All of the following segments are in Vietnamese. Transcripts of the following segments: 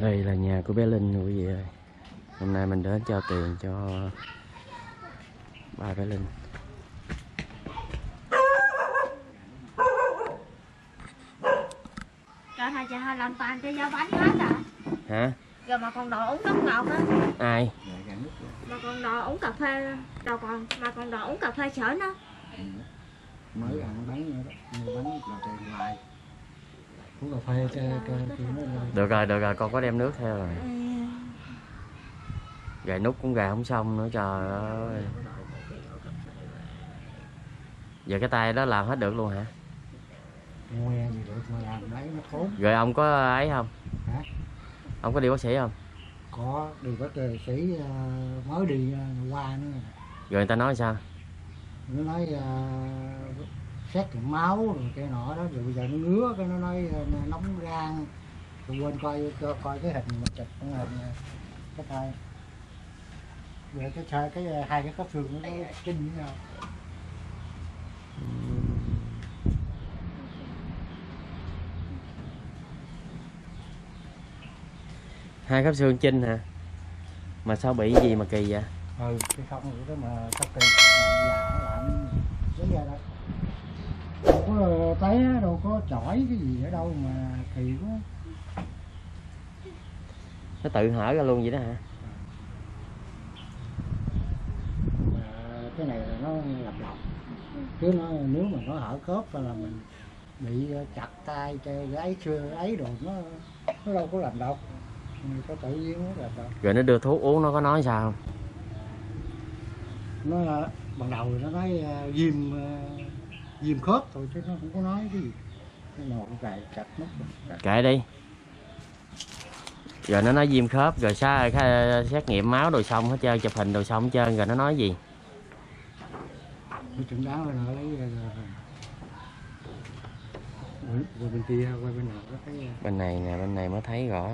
Đây là nhà của bé Linh quý vị ơi. Hôm nay mình đến trao tiền cho ba bé Linh. Trời hai cha hai làm toàn cho giao bánh hết à Hả? Rồi mà còn đòi uống nước ngọt á Ai? Mà còn đòi uống cà phê Đâu còn Mà còn đòi uống cà phê sữa nó mới ăn bánh nữa đó mua bánh là tiền hoài uống cà phê cho cho Được rồi, được rồi, con có đem nước theo rồi. Gài nút cũng gài không xong nữa trời ơi. Giờ cái tay đó làm hết được luôn hả? Rồi ông có ấy không? Hả? Ông có đi bác sĩ không? có đi bác sĩ ờ, mới đi ờ, qua nữa. Rồi người ta nói sao? nó nói ờ, xét nghiệm máu rồi cái nọ đó rồi bây giờ nó ngứa cái nó nói ờ, nó nóng gan. Rồi quên coi cho coi cái hình mà chụp cái hình ờ, cái thai. Rồi cái thai cái ờ, hai cái khớp xương nó chinh với nhau Hai khớp xương chinh hả? Mà sao bị gì mà kỳ vậy? ừ cái không rồi đó mà sao kỳ. Già làm đến giờ đó đâu có té đâu có chỏi cái gì ở đâu mà kỳ quá Nó tự hở ra luôn vậy đó hả? mà cái này là nó lập lọc chứ nó nếu mà nó hở khớp là mình bị chặt tay chơi gái xưa ấy đồ nó nó đâu có làm độc mình có tự nhiên nó làm độc Rồi nó đưa thuốc uống nó có nói sao không? nó ban đầu nó nói ờ, viêm ờ, viêm khớp. Thôi chứ nó không có nói cái gì. Cái nồi cài chặt mất. Kệ đi. Rồi nó nói viêm khớp Rồi xa, xét nghiệm máu rồi xong hết trơn Chụp hình rồi xong hết trơn Rồi nó nói gì? Chừng đó rồi nó lấy ờ, rồi, rồi, rồi bên kia qua bên nào nó thấy ờ, Bên này nè Bên này mới thấy rõ.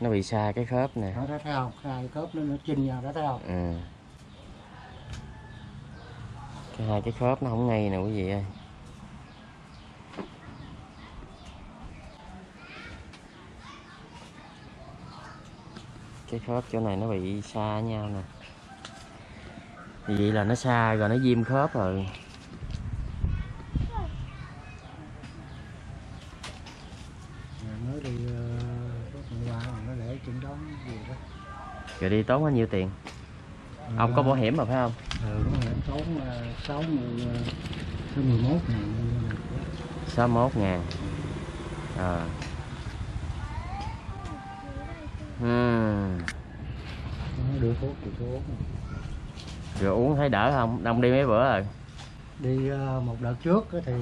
Nó bị xa cái khớp nè. Nó thấy không? Hai khớp nó nó chinh nhau đó thấy không? Ừ. Hai cái khớp nó không ngay nè quý vị ơi. Cái khớp chỗ này nó bị xa nhau nè. Vậy là nó xa rồi nó viêm khớp rồi. Rồi mới đi ờ, đi tốn bao nhiêu tiền? Ông có bảo hiểm mà phải không? ừ tốn ờ, sáu mươi ờ, sáu mươi mốt ngàn sáu mốt ngàn. À. Nó đưa thuốc thì thuốc. Rồi uống thấy đỡ không? Đông đi mấy bữa rồi. Đi một đợt trước thì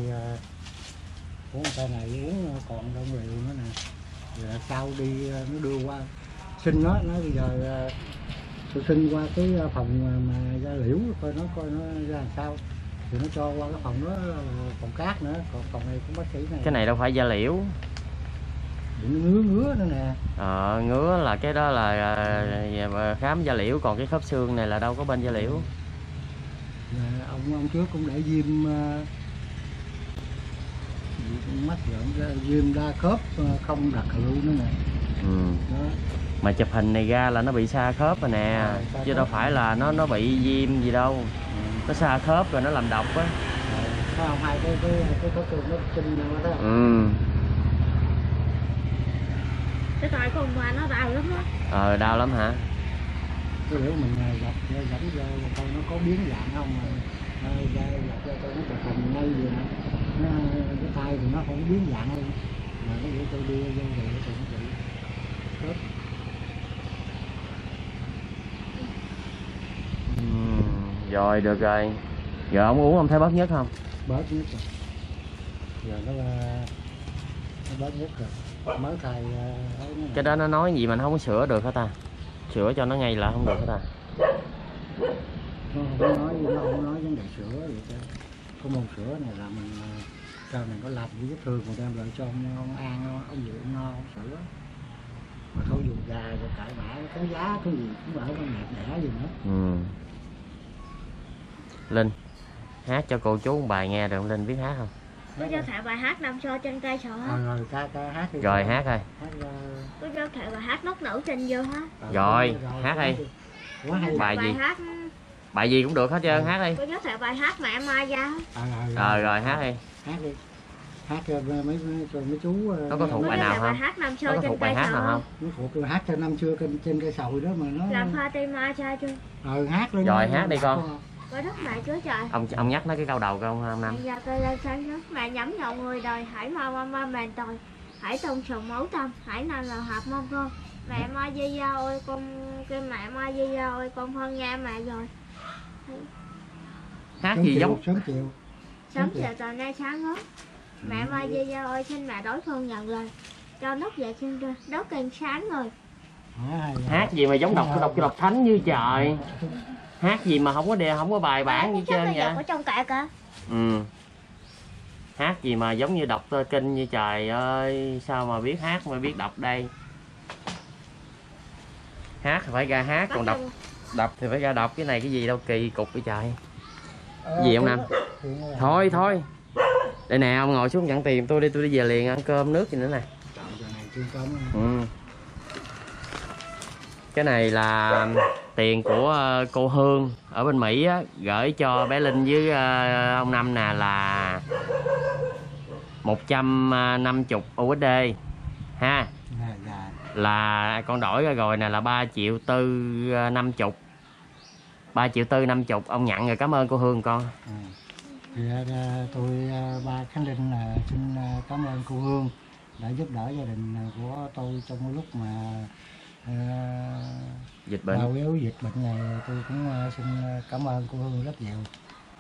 uống tay này uống còn đông rượu nữa nè. Rồi sau đi nó đưa qua. Xin nó nó bây giờ tôi xin qua cái ờ, phòng mà, da liễu coi nó coi nó ra làm sao. Thì nó cho qua cái phòng đó là phòng cát nữa còn phòng này cũng bác sĩ này. Cái này đâu phải da liễu. Ngứa ngứa nữa nè. Ờ, ngứa là cái đó là à, khám da liễu còn cái khớp xương này là đâu có bên da liễu. Mà ông ông trước cũng để viêm viêm mắt ra viêm đa khớp không đặc hiệu nữa nè. Ừ. đó mà chụp hình này ra là nó bị xa khớp rồi nè. À, chứ đâu phải là nó nó bị viêm gì đâu. Nó xa khớp rồi nó làm độc á. Thấy không hai cái cái cái khớp xương nó chinh nhau đó? Ừ. Cái tay con mà nó đau lắm á. Ờ đau lắm hả? Cái nếu mình ờ, gặp ờ, dẫn ra coi nó có biến dạng không mà ờ, ra gặp ra coi nó chụp hình ngay gì nè. Nó cái tay thì nó không biến dạng luôn. Mà nó để tôi đưa vô rồi nó cũng bị khớp rồi được rồi. Giờ ông uống ông thấy bớt nhất không? Bớt nhất rồi. Giờ nó ờ, nó bớt nhất rồi. Mới thay ờ, cái đó nó nói gì mà nó không có sửa được hả ta? Sửa cho nó ngay là không được hả ta? Nó không nói nó không nói vấn đề sữa vậy chứ có môn sữa này là mình ờ, sau này có làm cái vết thương mà đem lại cho ông, ông ăn ông, ông dự ông sữa mà thôi dùng gà rồi cải mã cái giá cái gì cũng ở bên này đẻ gì nữa. Ừ. linh. Hát cho cô chú một bài nghe được không? Linh biết hát không? Tôi cho thể bài hát năm xưa trên cây sổ rồi rồi ca ca hát đi. Rồi hát thôi. Ờ, Tôi cho thể bài hát nốt nữ trên vô hết Rồi, hát đi. Bài gì? hát bài gì cũng được hết trơn hát đi. Tôi cho thể bài hát mẹ mai ra. À, rồi, rồi. Rồi hát đi. Hát đi. Hát cho mấy mấy, cho mấy chú ờ, Nó có thuộc Tôi bài nào không? hát năm nó xưa có trên thuộc bài cây hát nào không? Nó thuộc hát cho năm xưa trên, trên cây sồi đó mà nó Làm Fatima cha chưa ờ hát lên Rồi, hát đi con. Với đất mẹ chúa trời. Ông ông nhắc nói cái câu đầu không ông năm Mẹ già tôi lên sáng nước Mẹ nhắm nhậu người đời Hãy mau mau mau mền tội Hãy tôn sùng máu tâm Hãy nam là hợp mong con Mẹ mai dây da ôi con Cái mẹ mai dây da ôi con phân nha mẹ rồi. Hát sớm gì chiều, giống sớm chiều. Sớm chiều từ nay sáng hết Mẹ mai dây da ôi xin mẹ đối phương nhận lời. Cho nóc về xin ra Đốt càng sáng rồi. hát gì mà giống đọc đọc đọc thánh như trời hát gì mà không có đề không có bài bản như trơn giờ vậy? có trong cạ cả ừ. Hát gì mà giống như đọc tơ kinh như trời ơi sao mà biết hát mà biết đọc đây? Hát thì phải ra hát còn đọc đọc thì phải ra đọc cái này cái gì đâu kỳ cục vậy trời. Ờ, gì ông cái- Nam? thôi thôi. Đây nè ông ngồi xuống nhận tiền tôi đi tôi đi về liền ăn cơm nước gì nữa nè. Ừ. cái này là tiền của ờ, cô Hương ở bên Mỹ á, gửi cho bé Linh với ờ, ông Năm nè là 150 USD ha Dạ, dạ. là con đổi ra rồi nè là 3 triệu tư ờ, 50 3 triệu tư 50 ông nhận rồi cảm ơn cô Hương con Ừ. thì tôi ba Khánh Linh xin cảm ơn cô Hương đã giúp đỡ gia đình của tôi trong lúc mà à, dịch bệnh. Đau yếu dịch bệnh này tôi cũng à, xin à, cảm ơn cô Hương rất nhiều.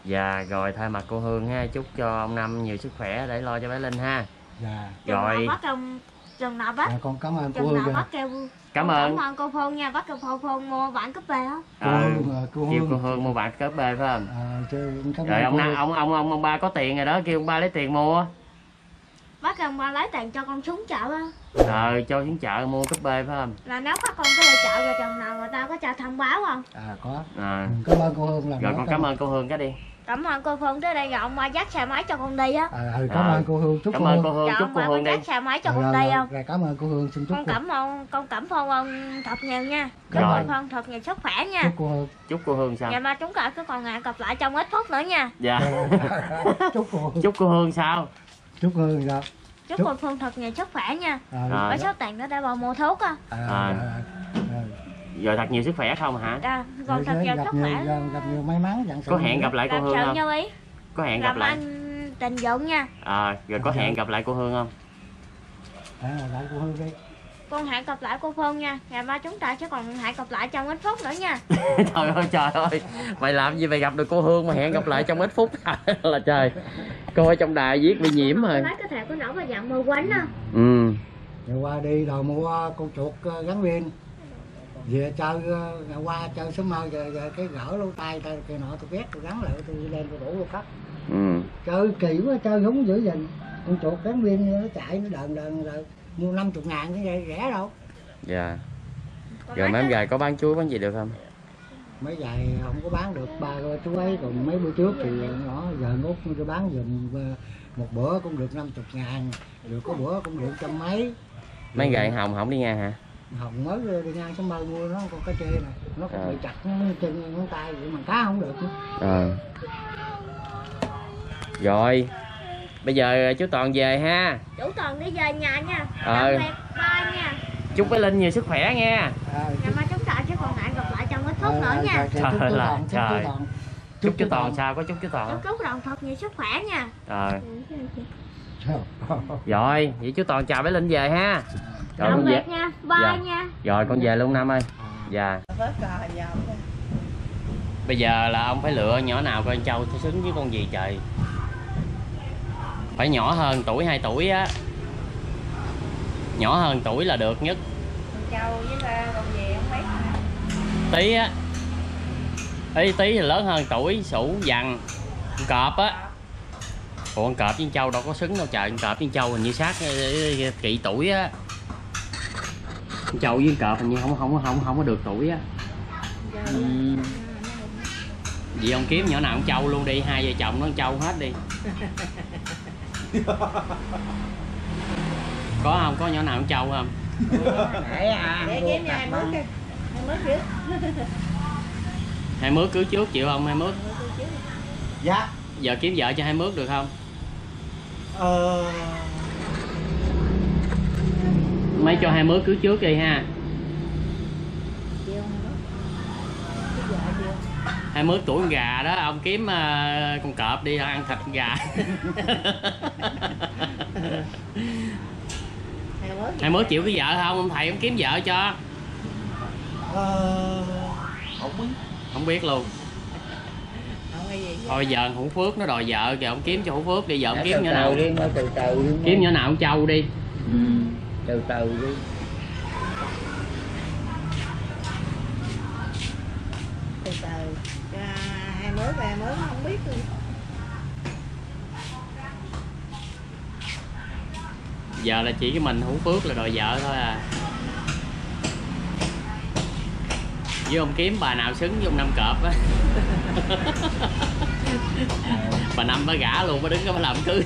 Dạ rồi thay mặt cô Hương ha chúc cho ông Năm nhiều sức khỏe để lo cho bé Linh ha. Dạ. Rồi. bắt ông Chừng nào bắt dạ, con cảm ơn cô Hương nào bắt kêu cảm ơn. Cảm ơn cô Phong nha Bắt kêu Phong Phong mua bản cúp bê á. Cô Ờ, Hương cô kêu cô Hương mua bạc cớp bê phải không? À, chứ cảm rồi ông, cô ông ông ông ông ba có tiền rồi đó kêu ông ba lấy tiền mua Kêu ông ba lấy tiền cho con xuống chợ á. Rồi cho xuống chợ mua cúp bê phải không? Là nếu bắt con tới đây chợ rồi chừng nào người ta có cho thông báo không? À có. À, cảm ơn cô Hương lần rồi con cảm ơn cô Hương cái đi. Cảm ơn cô Phương tới đây rồi ông ba dắt xe máy cho con đi á. À, ừ, cảm ơn cô Hương. Chúc cảm cô ơn Hương. cô Hương Dạ chúc cô Hương có đi. dắt xe máy cho Rồi, con rồi, đi rồi, không? rồi, cảm ơn cô Hương xin chúc Con cô cảm ơn con cảm ơn ông thật nhiều nha. Cảm ơn. Con thật nhiều sức khỏe nha. Chúc cô Hương. Chúc cô Hương sao? Ngày mai chúng ta cứ còn hẹn gặp lại trong ít phút nữa nha. Dạ. Chúc cô Hương. Chúc cô Hương sao chúc Hương sao Chúc Chúc- cô Phương thật nhiều sức khỏe nha. À, Rồi. Có số tiền đó để vào mua thuốc á. À, À. à, à. rồi thật nhiều sức khỏe không hả? Dạ, Còn Rồi thật nhiều gặp sức khỏe. gặp, gặp nhiều may mắn có hẹn gặp lại cô Hương không? như ý. Có hẹn gặp Làm lại. anh tình dụng nha. À, rồi có hẹn gặp lại cô Hương không? À, lại cô Hương đi Con hẹn gặp lại cô Phương nha. Ngày mai chúng ta sẽ còn hẹn gặp lại trong ít phút nữa nha. Trời ơi trời ơi. Mày làm gì mày gặp được cô Hương mà hẹn gặp lại trong ít phút? Là trời. Coi trong đài viết bị nhiễm rồi. Lấy cái thẻ của nó và dạng mơ quánh á. Ừ. Rồi qua đi rồi mua con chuột ờ, gắn pin. Về chơi ờ, ngày qua chơi sớm mơ rồi, rồi cái gỡ lỗ tay tay cái nọ tôi vét tôi gắn lại tôi lên tôi đổ vô cắt ừ. Chơi kỳ quá chơi không giữ gìn con chuột gắn pin nó chạy nó đờn đờn rồi mua 50 ngàn cái vậy rẻ đâu. Dạ. Còn rồi mấy em cái- gài có bán chuối bán gì được không? Mấy giày không có bán được ba chú ấy còn mấy bữa trước thì nó giờ ngút tôi bán ờ, một bữa cũng được 50 ngàn rồi có bữa cũng được trăm mấy. Mấy gậy hồng không đi ngang hả? Hồng mới đi ngang sớm mơ mua nó con cá trê này nó còn À. bị chặt chân ngón tay vậy mà cá không được nữa. ờ. Rồi bây giờ chú toàn về ha. Chủ toàn đi về nhà nha. Ờ. Biệt bye nha. Chúc bé linh nhiều sức khỏe nha. Ngày mai chúng ta sẽ còn hẹn gặp lại trong ít phút nữa nha. chúc Trời chú là Toàn, chúc chú trời. Toàn. chúc chú toàn sao có chúc chú toàn Chúc chúc đồng thật nhiều sức khỏe nha. Rồi rồi vậy chú toàn chào bé linh về ha. Rồi Tạm con về. biệt nha Bye Dạ. nha. Rồi con về luôn năm ơi. Dạ. Bây giờ là ông phải lựa nhỏ nào coi châu sẽ xứng với con gì trời phải nhỏ hơn tuổi 2 tuổi á. Nhỏ hơn tuổi là được nhất. Châu với không tí á. Ý tí thì lớn hơn tuổi sủ dằn cọp á. Ủa con cọp với trâu đâu có xứng đâu trời. Con cọp với trâu hình như sát kỵ tuổi á. Con trâu với cọp hình như không không không không có được tuổi á. Ừ. vậy ông kiếm nhỏ nào con trâu luôn đi. Hai vợ chồng nó con trâu hết đi có không? Có nhỏ nào con trâu không? Để à để mua kiếm cặp hai mướt hai mướt trước. Hai mướt cưới trước chịu không? Hai mướt. Dạ. Giờ kiếm vợ cho hai mướt được không? Ờ. Mấy cho hai mướt cưới trước đi ha 21 tuổi gà đó ông kiếm uh, con cọp đi ăn thịt gà. 21 chịu cái vợ không? Ông thầy ông kiếm vợ cho. Ờ, không biết. Không biết luôn. Thôi giờ hữu phước nó đòi vợ kìa ông kiếm cho hữu phước đi vợ ông kiếm nhỏ nào. đi. Kiếm nhỏ nào ông châu đi. Ừ. từ từ đi. Mướt hai mướt không biết luôn. Giờ là chỉ cái mình hữu phước là đòi vợ thôi à. Với ông kiếm bà nào xứng với ông năm cọp á. Bà năm bà gả luôn bà đứng đó bà làm chứ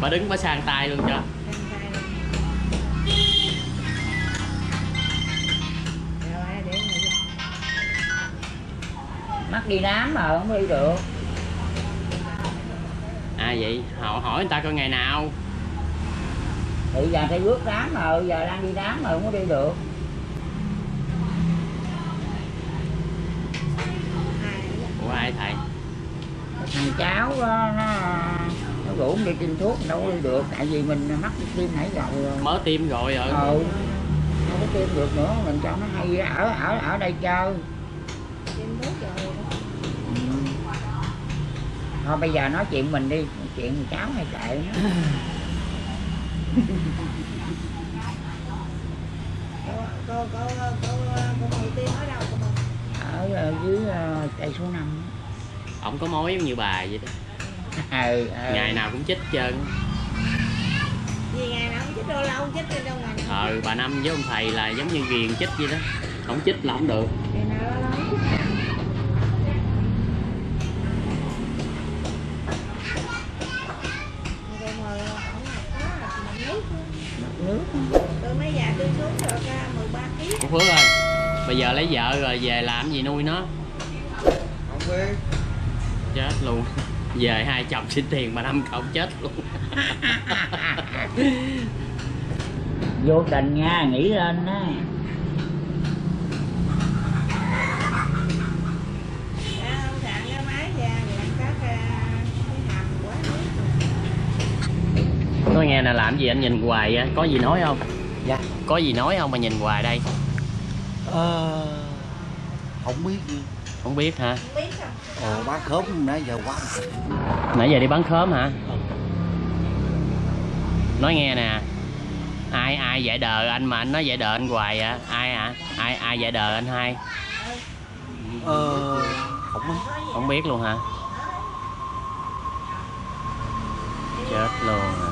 bà đứng bà sang tay luôn cho đi đám mà không đi được. À vậy họ hỏi người ta coi ngày nào. Thì giờ phải rước đám mà giờ đang đi đám mà không có đi được. Của ai thầy? Thằng cháu đó, nó nó rủ đi tiêm thuốc đâu có đi được. Tại vì mình mắc tiêm nãy giờ rồi. Mới tiêm rồi rồi ừ. Không có tiêm được nữa mình cho nó hay ở ở ở đây chơi. Tiêm thuốc rồi ừ. Thôi bây giờ nói chuyện mình đi chuyện cháu hay kệ nó. Cô cô cô cô tiêm ở đâu? Cô ở ờ, dưới ờ, cây số năm. Ổng có mối giống như bà vậy đó. Ừ, ừ. ngày nào cũng chích trơn. Vì ngày nào cũng chích đâu lâu chích lên đâu ngày nào ờ bà năm với ông thầy là giống như ghiền chích vậy đó. Không chích là không được nước. Tôi mấy già tôi xuống rồi ra 13 kg cô phước ơi bây giờ lấy vợ rồi về làm gì nuôi nó? Không biết. Chết luôn. Về hai chồng xin tiền bà năm không chết luôn. Vô tình nha nghĩ lên á ra ông sạn cái máy ra làm các cái hầm quá nước nói nghe nè làm gì anh nhìn hoài á có gì nói không? Dạ. Có gì nói không mà nhìn hoài đây? Ờ, không biết. Gì. không biết hả? Không biết Ồ, bán khóm nãy giờ quá. nãy giờ đi bán khóm hả? Nói nghe nè. Ai ai dạy đời anh mà anh nói dạy đời anh hoài à ai hả? Ai ai dạy đời anh hai Ờ, không biết. không biết luôn hả? Chết luôn à.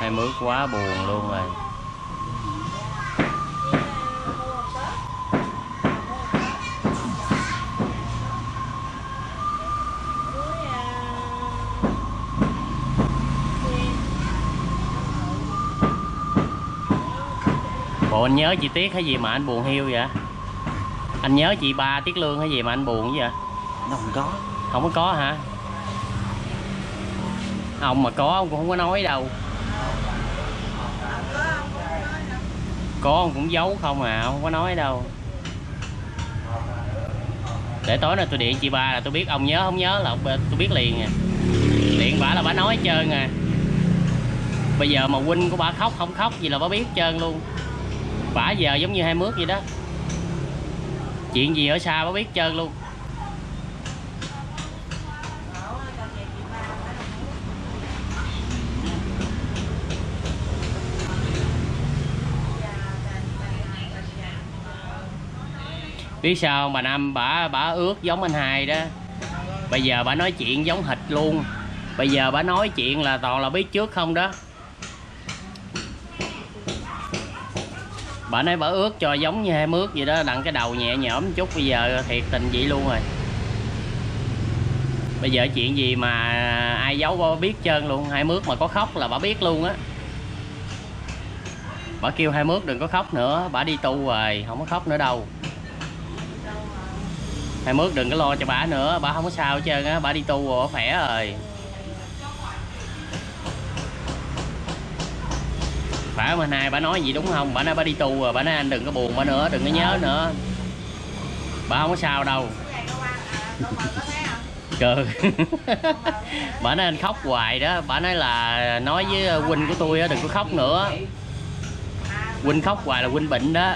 Hai mướt quá buồn luôn rồi. Bộ anh nhớ chị tiết hay gì mà anh buồn hiu vậy? Anh nhớ chị ba tiết lương hay gì mà anh buồn vậy? Nó không có. không có có hả? Ông mà có ông cũng không có nói đâu có ông cũng giấu không à không có nói đâu. Để tối nay tôi điện chị ba là tôi biết ông nhớ không nhớ là ông, tôi biết liền à. Điện bả là bả nói hết trơn à. Bây giờ mà huynh của bả khóc không khóc gì là bả biết hết trơn luôn. Bả giờ giống như hai mướt vậy đó. Chuyện gì ở xa bả biết hết trơn luôn. Biết sao mà bà năm bả bả ước giống anh hai đó. Bây giờ bả nói chuyện giống hịch luôn. Bây giờ bả nói chuyện là toàn là biết trước không đó. Bà nói bà ướt cho giống như hai mướt vậy đó, đặng cái đầu nhẹ nhõm chút, bây giờ thiệt tình vậy luôn rồi. Bây giờ chuyện gì mà ai giấu bà biết trơn luôn, hai mướt mà có khóc là bà biết luôn á. Bà kêu hai mướt đừng có khóc nữa bà đi tu rồi không có khóc nữa đâu hai mướt đừng có lo cho bà nữa bà không có sao hết trơn á bà đi tu rồi bà khỏe rồi. Phải anh hai bà nói gì đúng không? Bà nói bà đi tu rồi bà nói anh đừng có buồn bà nữa đừng có nhớ nữa. Bà không có sao đâu. Cơ bà nói anh khóc hoài đó. Bà nói là nói với huynh của tôi á đừng có khóc nữa. Huynh khóc hoài là huynh bệnh đó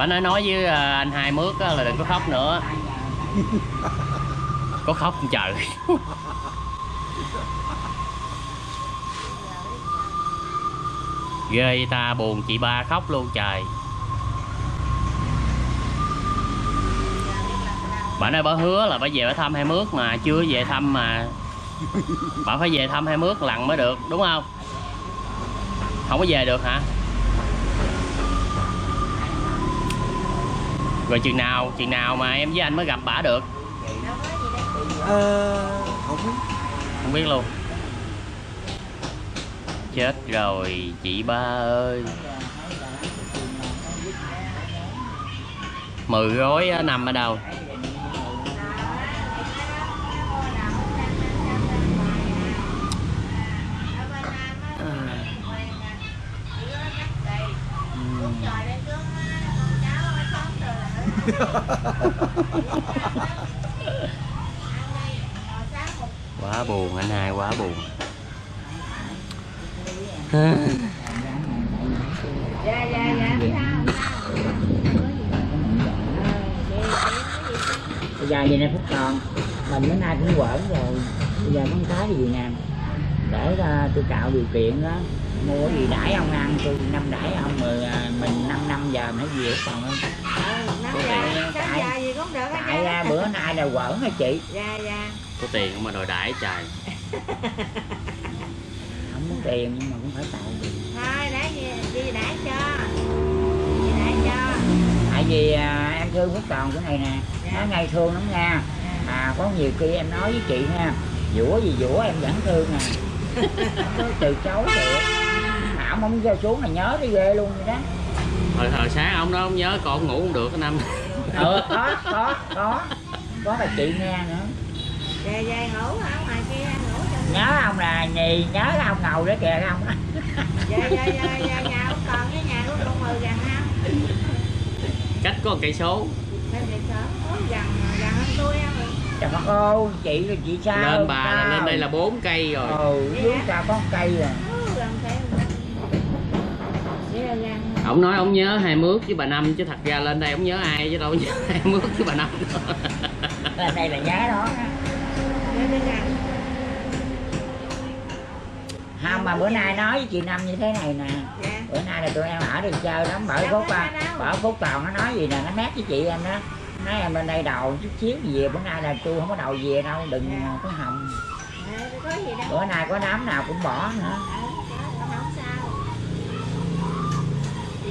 bà nói nói với à, anh hai mướt là đừng có khóc nữa. Có khóc không trời. Ghê ta, buồn chị ba khóc luôn trời. Bà nói, bà hứa là bà về bà thăm hai mướt mà, chưa về thăm mà. Bà phải về thăm hai mướt lần mới được, đúng không? Không có về được hả? Rồi chừng nào chừng nào mà em với anh mới gặp bà được? Ờ, không biết. Không biết luôn. Chết rồi chị ba ơi. Mười gói nằm ở đâu quá buồn anh hai, quá buồn. Dạ dạ dạ không sao bây giờ vậy nè, phúc còn mình bữa nay cũng quẩn rồi. Bây giờ có một cái gì nè? Để ra tôi tạo điều kiện đó mua gì đãi ông ăn tôi năm đãi ông mà à, mình năm năm giờ mới về còn không năm giờ sáu giờ gì cũng được tại ra bữa nay là quẩn rồi chị? Dạ dạ. Có tiền không mà đòi đãi trời. Không có tiền nhưng mà cũng phải tạo tiền. Thôi để gì đi đãi cho. Đi đãi cho. Tại vì à, em thương phúc còn cái này nè. Nó ngay thương lắm nha. À có nhiều khi em nói với chị nha dũa gì dũa em vẫn thương nè Tôi từ chối được thảo không cho xuống là nhớ đi ghê luôn vậy đó. Hồi thời sáng ông đó ông nhớ con ngủ không được cái năm. Ờ có có có. Có bà chị nghe nữa. Dạ dạ ngủ hả? Ngoài kia ngủ trong nhớ ông là nhì nhớ ông ngầu đó kìa ông dạ dạ dạ dạ nhà không còn cái nhà của con mười gần không cách có cây số. Gần gần hơn tôi em rồi. Trời ơi chị là chị sao? Lên bà là lên đây là bốn cây rồi. Ừ dưới sao có một cây à ông nói ông nhớ hai mướt với bà năm chứ thật ra lên đây ông nhớ ai chứ đâu nhớ hai mướt với bà năm lên đây là nhớ đó. Không mà bữa nay nói với chị năm như thế này nè. Dạ. Bữa nay là tụi em ở đi chơi lắm bởi đâu. bởi phúc còn nó nói gì nè nó mét với chị em đó. Nói em bên đây đầu chút xíu về bữa nay là tôi không có đầu về đâu đừng Dạ. có hồng bữa nay có đám nào cũng bỏ nữa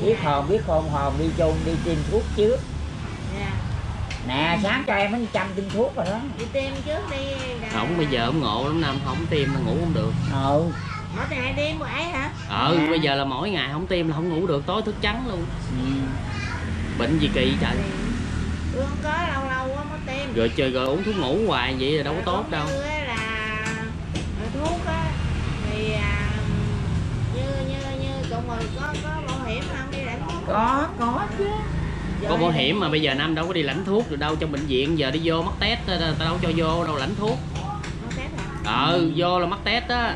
biết hồn biết khôn hồn đi chung đi tìm thuốc trước. Dạ. Nè sáng cho em mấy trăm tin thuốc rồi đó. Đi tiêm trước đi rồi- ổng bây giờ ông ngộ lắm năm không tiêm là ngủ không được. Ừ. Mỗi ngày đêm một ấy hả? Ờ Dạ. bây giờ là mỗi ngày không tiêm là không ngủ được tối thức trắng luôn. Ừ. bệnh gì kỳ trời. Tôi không có lâu lâu quá mới tiêm. Rồi chơi rồi uống thuốc ngủ hoài vậy là đâu có tốt đâu. là thuốc á thì à, như như như cậu mười có có bảo hiểm không có có chứ. Có bảo hiểm mà bây giờ năm đâu có đi lãnh thuốc được đâu trong bệnh viện giờ đi vô mắc test ta ta đâu cho vô đâu lãnh thuốc. Ờ vô là mắc test á.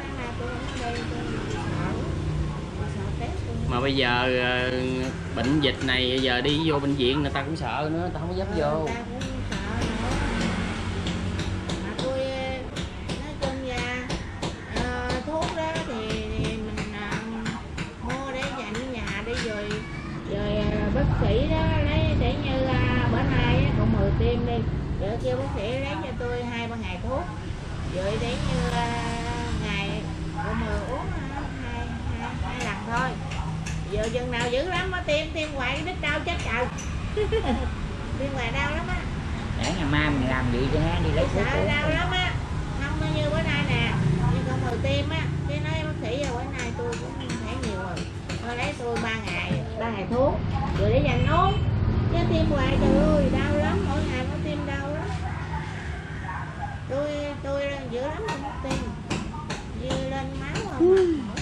Mà bây giờ ờ, bệnh dịch này giờ đi vô bệnh viện người ta cũng sợ nữa ta không có dám vô tôi hai ba ngày thuốc. Rồi để như ờ, ngày cậu mười uống ờ, hai, hai, hai lần thôi. Giờ chừng nào dữ lắm á tiêm tiêm hoài cái đít đau chết trời. Tiêm hoài đau lắm á. Để ngày mai mình làm gì cho nó đi lấy thuốc sợ đau lắm á. Không như bữa nay nè. Như con mời tiêm á. Cái nói bác sĩ bữa nay tôi cũng thấy nhiều rồi. Tôi lấy tôi ba ngày ba ngày thuốc. Rồi để dành nốt. Chứ tiêm hoài trời ơi đau lắm. Mỗi ngày nó tiêm đau tôi tôi dữ lắm không tin. Dư lên máu không mà